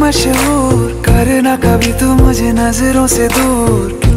मशहूर करना कभी तू मुझे नज़रों से दूर।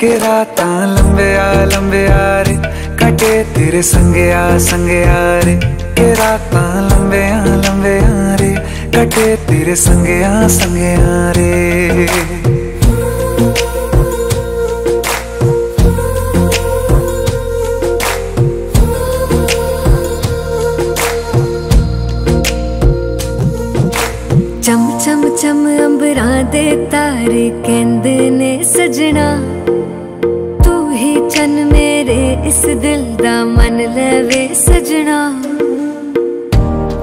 ਕੇ ਰਾਤਾਂ ਲੰਬਿਆ ਲੰਬਿਆ ਰੇ ਕਟੇ ਤੇਰੇ ਸੰਗਿਆ ਸੰਗਿਆ ਰੇ ਕੇ ਰਾਤਾਂ ਲੰਬਿਆ ਲੰਬਿਆ ਰੇ ਕਟੇ ਤੇਰੇ ਸੰਗਿਆ ਸੰਗਿਆ ਰੇ ਚਮ ਚਮ ਚਮ ਅੰਬਰਾਂ ਦੇ ਤਾਰੇ ਕਹਿੰਦੇ ਨੇ ਸਜਣਾ ਤੂੰ ਹੀ ਚੰਨ ਮੇਰੇ ਇਸ ਦਿਲ ਦਾ ਮਨ ਲਵੇ ਸਜਣਾ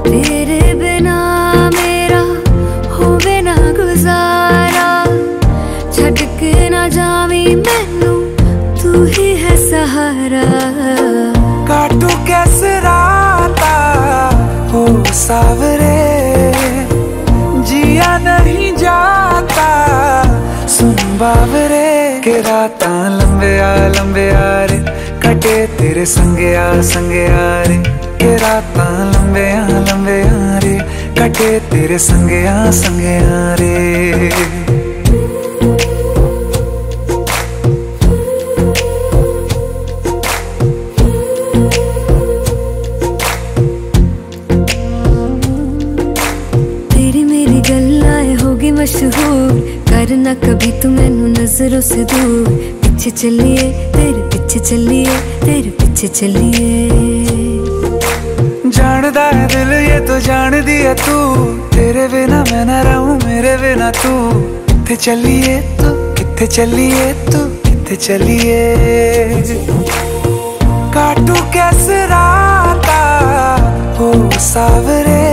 ਤੇਰੇ ਬਿਨਾ ਮੇਰਾ ਹੋਵੇ ਨਾ ਗੁਜ਼ਾਰਾ ਛੱਡ ਕੇ ਨਾ ਜਾਵੀਂ ਮੈਨੂੰ ਤੂੰ ਹੀ ਹੈ ਸਹਾਰਾ काटू कैसे राता हो सावरे जिया नहीं जाता सुन बावरे के रात लंबे आ लंबे आ रे? कटे तेरे संगे आ संगे आ रे। के रात लंबे आ लंबे आ रे? कटे तेरे संगे आ संगे आ रे। होगी मशहूर, करना कभी तू मैनू नज़रों से दूर। पीछे चलिए, तेरे पीछे चलिए, तेरे पीछे चलिए। जानदा है दिल ये तो जान दिया तू। तेरे बिना मैं न रहूँ, मेरे बिना तू। कितने चलिए तू कितने चलिए तू कितने चलिए। काटू कैसे राता हो सावरे।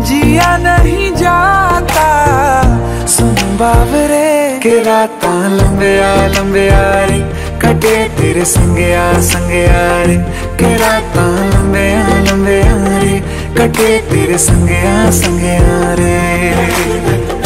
जिया नहीं सुन बावरे के रात आ लंबे आ रे, कटे तेरे संगे आ संगे आ रे, के रात लंबे आ लंबे आ रे, कटे तेरे संगे आ संगे आ रे।